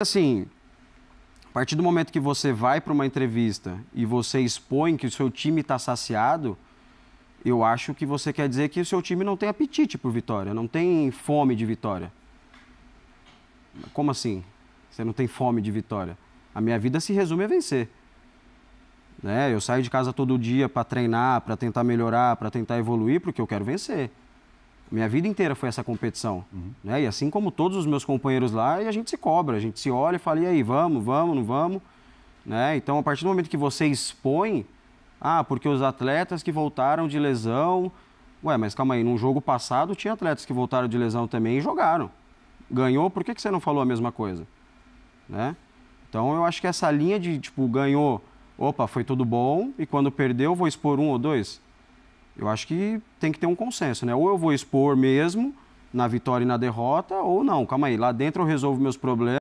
Assim, a partir do momento que você vai para uma entrevista e você expõe que o seu time está saciado, eu acho que você quer dizer que o seu time não tem apetite por vitória, não tem fome de vitória. Como assim? Você não tem fome de vitória? A minha vida se resume a vencer. Né? Eu saio de casa todo dia para treinar, para tentar melhorar, para tentar evoluir, porque eu quero vencer. Minha vida inteira foi essa competição. Uhum. Né? E assim como todos os meus companheiros lá, a gente se cobra, a gente se olha e fala, e aí, vamos, vamos, não vamos? Né? Então, a partir do momento que você expõe, ah, porque os atletas que voltaram de lesão. Ué, mas calma aí, num jogo passado tinha atletas que voltaram de lesão também e jogaram. Ganhou, por que, que você não falou a mesma coisa? Né? Então eu acho que essa linha de, tipo, ganhou, opa, foi tudo bom, e quando perdeu, vou expor um ou dois. Eu acho que tem que ter um consenso, né? Ou eu vou expor mesmo na vitória e na derrota, ou não, calma aí, lá dentro eu resolvo meus problemas.